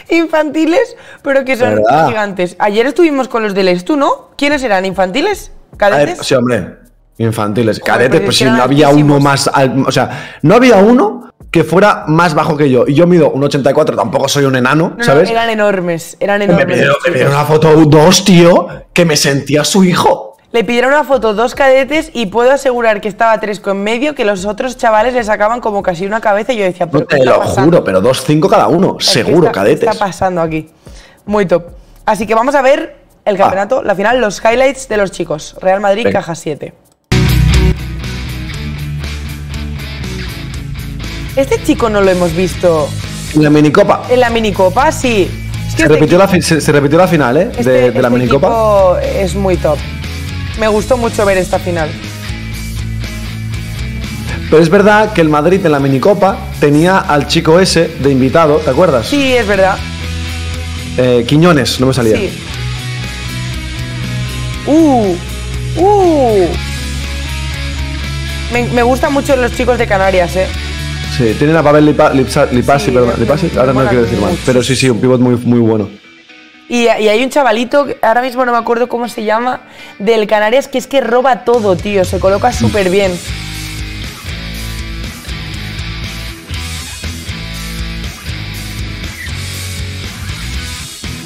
infantiles, pero que son ¿Verdad? gigantes. Ayer estuvimos con los del Estu, ¿no? ¿Quiénes eran? ¿Infantiles? ¿Cadetes? sí, hombre. Infantiles. Cadetes, pero pues es si no había uno más. o sea, no había uno que fuera más bajo que yo. Y yo mido un 84, tampoco soy un enano, No, no, ¿sabes? eran enormes, eran me enormes. pidieron, me pidieron una foto dos, tío, que me sentía su hijo. Le pidieron una foto dos cadetes y puedo asegurar que estaba Tresco en medio, que los otros chavales le sacaban como casi una cabeza y yo decía, No pero ¿qué te lo pasando? juro, pero dos, cinco cada uno. O sea, ¿qué Seguro, está- cadetes. ¿Qué está pasando aquí? Muy top. Así que vamos a ver el campeonato, la final, los highlights de los chicos. Real Madrid, Venga. caja 7. Este chico no lo hemos visto La minicopa. en la minicopa, sí. Es que Se este repitió, la, se, se repitió la final, ¿eh? Este, de, de la este minicopa. equipo es muy top. Me gustó mucho ver esta final. Pero es verdad que el Madrid en la minicopa tenía al chico ese de invitado, ¿te acuerdas? Sí, es verdad. Eh, Quiñones, no me salía. Sí. Uh, uh. Me, me gustan mucho los chicos de Canarias, eh. Sí, tienen a Pavel Lipa- Lipsa- Lipasi, Sí, perdón. Lipasi, ahora no quiero decir mal. Pero sí, sí, un pivot muy, muy bueno. Y, y hay un chavalito, ahora mismo no me acuerdo cómo se llama, del Canarias, que es que roba todo, tío. Se coloca súper bien.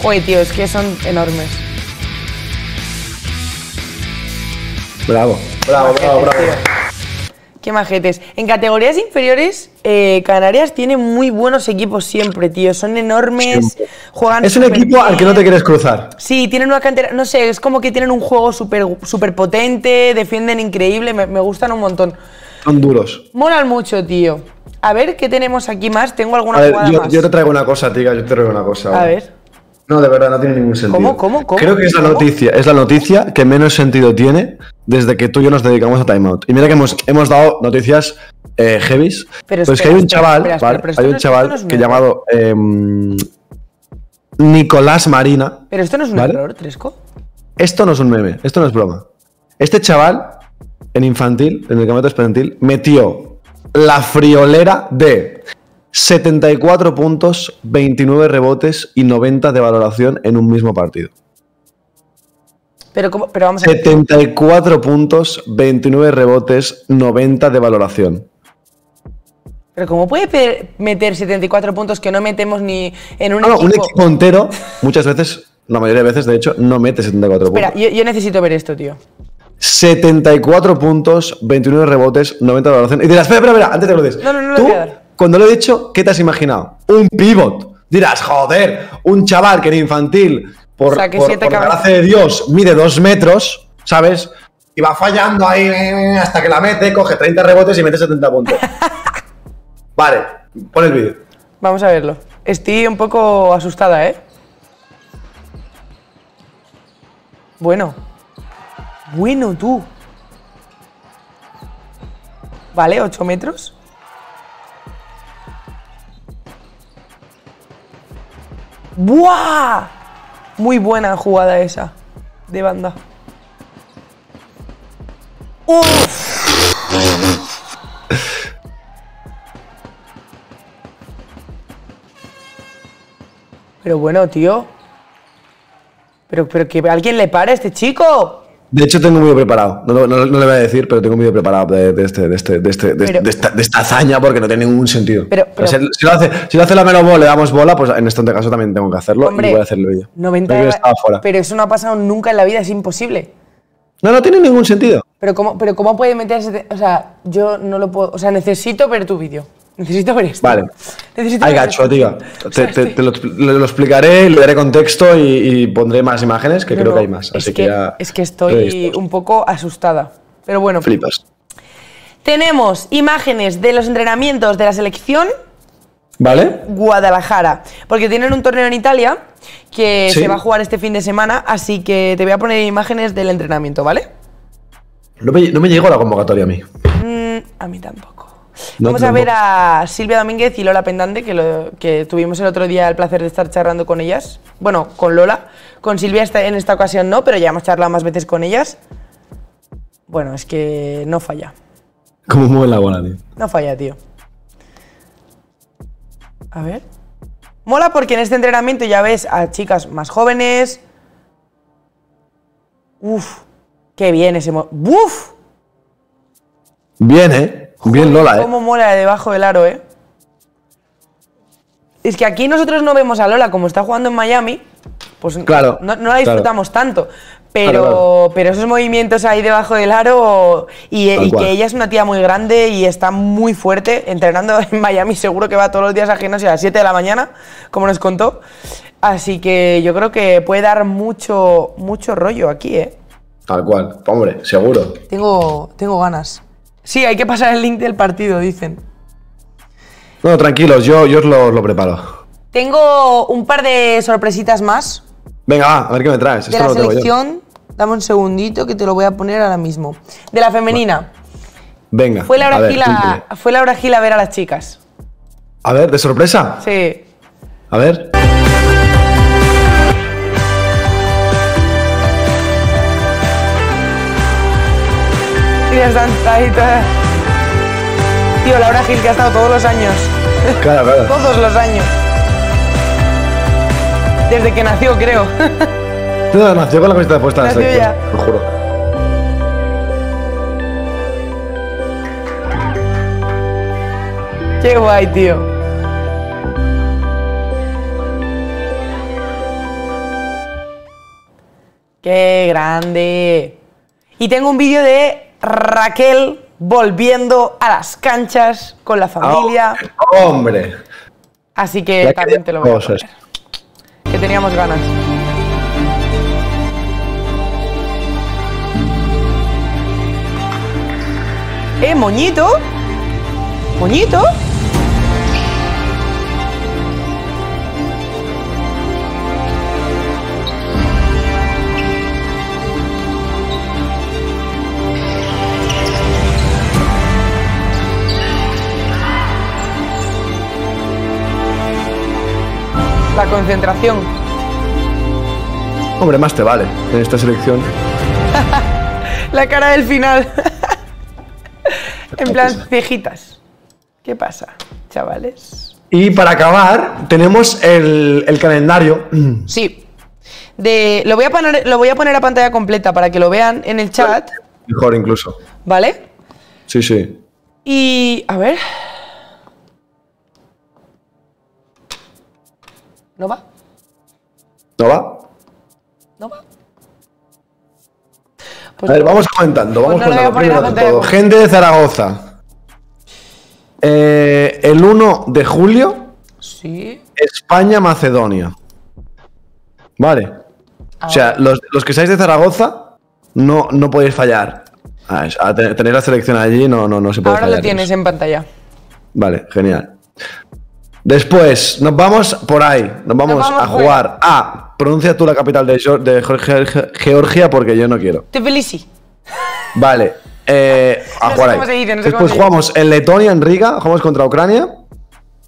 Oye, tío, es que son enormes. Bravo. Bravo, bravo, bravo. Qué majetes. En categorías inferiores, eh, Canarias tiene muy buenos equipos siempre, tío. Son enormes, Siempre. juegan Es un equipo al que no te quieres cruzar. Sí, tienen una cantera, no sé, es como que tienen un juego súper súper potente, defienden increíble, me, me gustan un montón. Son duros. Molan mucho, tío. A ver, ¿qué tenemos aquí más? Tengo alguna A ver, jugada yo, más. yo te traigo una cosa, tía, yo te traigo una cosa. A ver. No, de verdad, no tiene ningún sentido. ¿Cómo, cómo, cómo? Creo que es la ¿Cómo? noticia, es la noticia que menos sentido tiene desde que tú y yo nos dedicamos a Time Out. Y mira que hemos, hemos dado noticias eh, heavies. Pero pues espera, que hay un chaval, espera, espera, ¿vale? pero esto hay un chaval no que llamado em, Nicolás Marina. Pero esto no es un ¿Vale? error, Tresco. Esto no es un meme, esto no es broma. Este chaval, en infantil, en el campeonato estudiantil, metió la friolera de 74 puntos, 29 rebotes y 90 de valoración en un mismo partido. Pero, ¿cómo? pero vamos a ver. 74 puntos, 29 rebotes, 90 de valoración. Pero ¿cómo puede meter 74 puntos que no metemos ni en un No, no, equipo? un equipo entero, muchas veces, la mayoría de veces, de hecho, no mete 74 Espera, puntos. yo, yo necesito ver esto, tío. 74 puntos, 29 rebotes, 90 de valoración. Y dirás, espera, espera, espera, antes te lo dices. No, no, no Tú, voy a dar. Cuando lo he dicho, ¿qué te has imaginado? Un pivot. Dirás, joder, un chaval que en infantil, por, por, por la gracia de Dios, mide dos metros, ¿sabes? Y va fallando ahí eh, hasta que la mete, coge 30 rebotes y mete 70 puntos. vale, pon el vídeo. Vamos a verlo. Estoy un poco asustada, ¿eh? Bueno. Bueno, tú. Vale, 8 metros. ¡Buah! Muy buena jugada esa. De banda. ¡Uf! Pero bueno, tío. Pero, pero que alguien le pare a este chico. De hecho, tengo un vídeo preparado. No, no- no le voy a decir, pero tengo un vídeo preparado de, de este, de, este, de, este, Pero- de esta, de esta hazaña porque no tiene ningún sentido. Pero- pero- si, si lo hace, si lo hace la Melo le damos bola, pues en este caso también tengo que hacerlo Hombre, y voy a hacer el vídeo. 90 Porque de- estaba fuera. Pero eso no ha pasado nunca en la vida, es imposible. No, no tiene ningún sentido. Pero cómo, pero cómo puede meterse, o sea, yo no lo puedo, o sea, necesito ver tu vídeo. Necesito ver esto. Vale. Necesito Ay, ver gacho, esto. tío. O Te, sea, te- estoy- te lo, expl- lo explicaré, le daré contexto y, y pondré más imágenes, que no, creo no, que hay más. Es Así que, que, ya. es que estoy un poco asustada. Pero bueno, Flipas. tenemos imágenes de los entrenamientos de la selección ¿Vale? Guadalajara. Porque tienen un torneo en Italia que Sí. se va a jugar este fin de semana, así que te voy a poner imágenes del entrenamiento, ¿vale? No me, no me llegó la convocatoria a mí. Mm, a mí tampoco. No, Vamos a ver a Silvia Domínguez y Lola Pendante, que, lo- que tuvimos el otro día el placer de estar charlando con ellas. Bueno, con Lola. Con Silvia en esta ocasión no, pero ya hemos charlado más veces con ellas. Bueno, es que no falla. ¿Cómo mueve la bola, tío? No falla, tío. A ver. Mola porque en este entrenamiento ya ves a chicas más jóvenes. Uf, qué bien ese. mo- ¡Uf! Bien, ¿eh? Bien Lola, ¿eh? Cómo mola de debajo del aro, ¿eh? Es que aquí nosotros no vemos a Lola como está jugando en Miami, pues Claro, no, no la disfrutamos tanto. Pero, Claro, claro. pero esos movimientos ahí debajo del aro y, que ella es una tía muy grande y está muy fuerte, entrenando en Miami, seguro que va todos los días al gimnasio a las 7 de la mañana, como nos contó. Así que yo creo que puede dar mucho, mucho rollo aquí, ¿eh? Tal cual. Hombre, seguro. Tengo, tengo ganas. Sí, hay que pasar el link del partido, dicen. No, tranquilos, yo, yo os lo, lo preparo. Tengo un par de sorpresitas más Venga, va, a ver qué me traes. de Esto la no lo tengo yo. selección. Dame un segundito que te lo voy a poner ahora mismo. De la femenina. Venga. Fue Laura, a ver, Gil a, fue Laura Gil a ver a las chicas. A ver, de sorpresa. Sí. A ver. Ya están ahí. Tío, Laura Gil que ha estado todos los años. Claro, claro. Todos los años. Desde que nació, creo. No, nació con la camiseta puesta. Nació ya. Lo juro. Qué guay, tío. Qué grande. Y tengo un vídeo de Raquel volviendo a las canchas con la familia. Ah, Hombre. Así que Ya también te lo voy a cosas. poner. Que teníamos ganas. Eh, moñito. Moñito. Concentración. Hombre, más te vale en esta selección. La cara del final. en plan, cejitas. ¿Qué pasa, chavales? Y para acabar, tenemos el, el calendario. Sí. De, lo, voy a poner, lo voy a poner a pantalla completa para que lo vean en el chat, Mejor incluso. ¿vale? Sí, sí. Y. A ver. ¿No va? ¿No va? ¿No va? Pues A ver, vamos comentando. Vamos Pues no comentando. Primero de todo, gente de Zaragoza. Eh, el 1 de julio, Sí. España-Macedonia. Vale. O sea, los, los que seáis de Zaragoza, no, no podéis fallar. Ah, es- a te- tener la selección allí no, no, no se puede Ahora fallar. lo tienes en pantalla. Vale, genial. Después, nos vamos por ahí. Nos vamos, vamos a por jugar a. Pronuncia tú la capital de, Geor- de Georgia, porque yo no quiero. Tbilisi. Vale. eh, a No sé jugar ahí. cómo se dice, no sé cómo Después jugamos en Letonia, en Riga, jugamos contra Ucrania.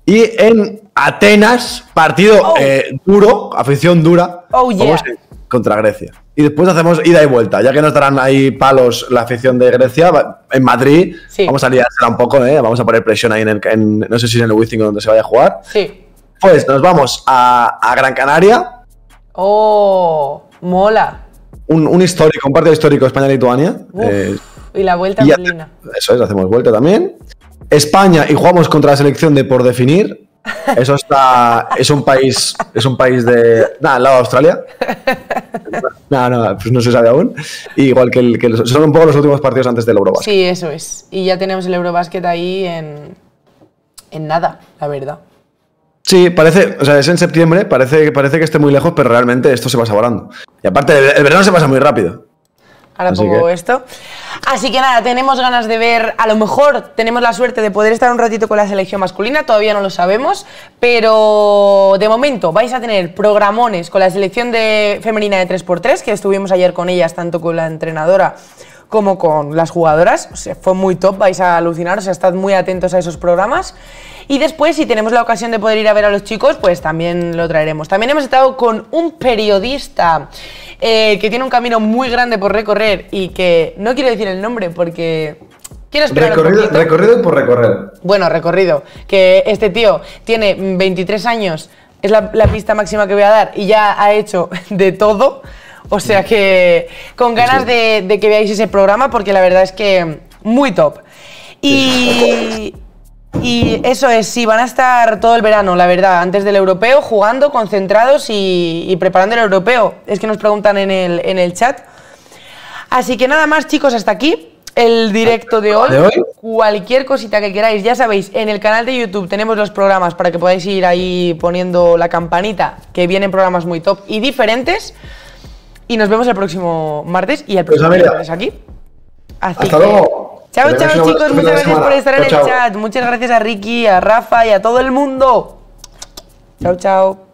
Y en Atenas, partido Oh. eh, duro, afición dura. Oh, yeah. contra Grecia. Y después hacemos ida y vuelta, ya que nos darán ahí palos la afición de Grecia. En Madrid, Sí. vamos a liársela un poco, ¿eh? Vamos a poner presión ahí en, el, en- no sé si en el Wizzing o donde se vaya a jugar. Sí. Pues nos vamos a, a Gran Canaria, Oh, mola. un, un histórico, un partido histórico España-Lituania. Eh, y la vuelta a Berlina. eso es, hacemos vuelta también. España y jugamos contra la selección de por definir. Eso está. Es un país. Es un país de. Nada, al lado de Australia. No, no, pues no se sabe aún. Y igual que, el, que los- son un poco los últimos partidos antes del Eurobasket. Sí, eso es. Y ya tenemos el Eurobasket ahí en, en nada, la verdad. Sí, parece, o sea, es en septiembre, parece, parece que esté muy lejos, pero realmente esto se pasa volando. Y aparte, el, el verano se pasa muy rápido. Ahora Así pongo que- esto. Así que nada, tenemos ganas de ver, a lo mejor tenemos la suerte de poder estar un ratito con la selección masculina, todavía no lo sabemos, pero de momento vais a tener programones con la selección de femenina de 3x3, que estuvimos ayer con ellas, tanto con la entrenadora como con las jugadoras. O sea, fue muy top, vais a alucinar, o sea, estad muy atentos a esos programas. Y después, si tenemos la ocasión de poder ir a ver a los chicos, pues también lo traeremos. También hemos estado con un periodista eh, que tiene un camino muy grande por recorrer y que no quiero decir el nombre porque quiero Recorrido, recorrido por recorrer. Bueno, recorrido. Que este tío tiene 23 años, es la, la pista máxima que voy a dar, y ya ha hecho de todo. O sea que con ganas de, de que veáis ese programa, porque la verdad es que muy top. Y, y eso es, sí, van a estar todo el verano, la verdad, antes del europeo, jugando, concentrados y, y preparando el europeo. Es que nos preguntan en el, en el chat. Así que nada más, chicos, hasta aquí el directo de hoy. ¿De hoy? Cualquier cosita que queráis, ya sabéis, en el canal de YouTube tenemos los programas para que podáis ir ahí poniendo la campanita, que vienen programas muy top y diferentes. Y nos vemos el próximo martes y el Pues, próximo martes aquí. Así hasta que- luego. Chao, chao, chicos. Muchas gracias semana. por estar en el chao. chat. Muchas gracias a Ricky, a Rafa y a todo el mundo. Chao, chao.